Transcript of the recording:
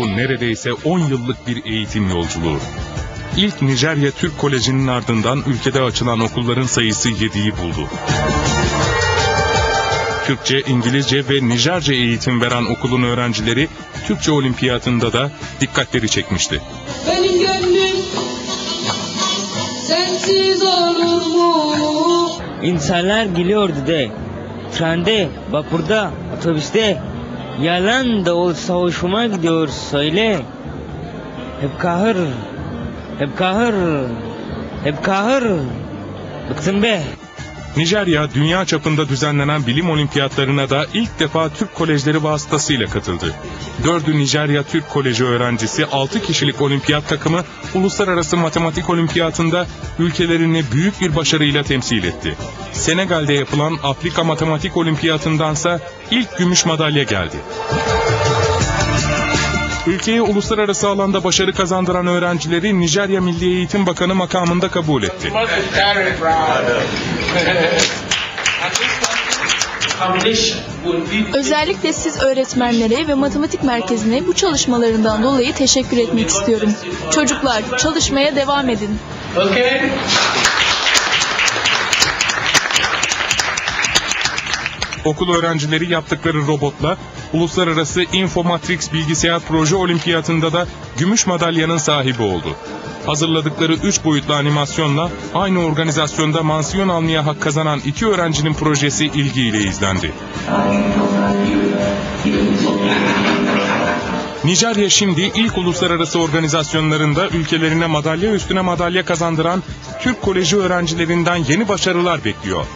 neredeyse 10 yıllık bir eğitim yolculuğu. İlk Nijerya Türk Koleji'nin ardından ülkede açılan okulların sayısı 7'yi buldu. Türkçe, İngilizce ve Nijerce eğitim veren okulun öğrencileri Türkçe olimpiyatında da dikkatleri çekmişti. Benim gönlüm sensiz olur mu? İnsanlar gülüyordu de. Trende, vapurda, otobüste. Yalan da olsa hoşuma gidiyor söyle. Hep kahır, hep kahır, hep kahır. Bıktım be. Nijerya dünya çapında düzenlenen bilim olimpiyatlarına da ilk defa Türk kolejleri vasıtasıyla katıldı. Dördü Nijerya Türk Koleji öğrencisi 6 kişilik olimpiyat takımı uluslararası matematik olimpiyatında ülkelerini büyük bir başarıyla temsil etti. Senegal'de yapılan Afrika Matematik Olimpiyatındansa ilk gümüş madalya geldi. Ülkeye uluslararası alanda başarı kazandıran öğrencileri Nijerya Milli Eğitim Bakanı makamında kabul etti. Özellikle siz öğretmenlere ve matematik merkezine bu çalışmalarından dolayı teşekkür etmek istiyorum. Çocuklar çalışmaya devam edin. Okul öğrencileri yaptıkları robotla Uluslararası Infomatrix Bilgisayar Proje Olimpiyatında da gümüş madalyanın sahibi oldu. Hazırladıkları 3 boyutlu animasyonla aynı organizasyonda mansiyon almaya hak kazanan iki öğrencinin projesi ilgiyle izlendi. Nijerya şimdi ilk uluslararası organizasyonlarında ülkelerine madalya üstüne madalya kazandıran Türk Koleji öğrencilerinden yeni başarılar bekliyor.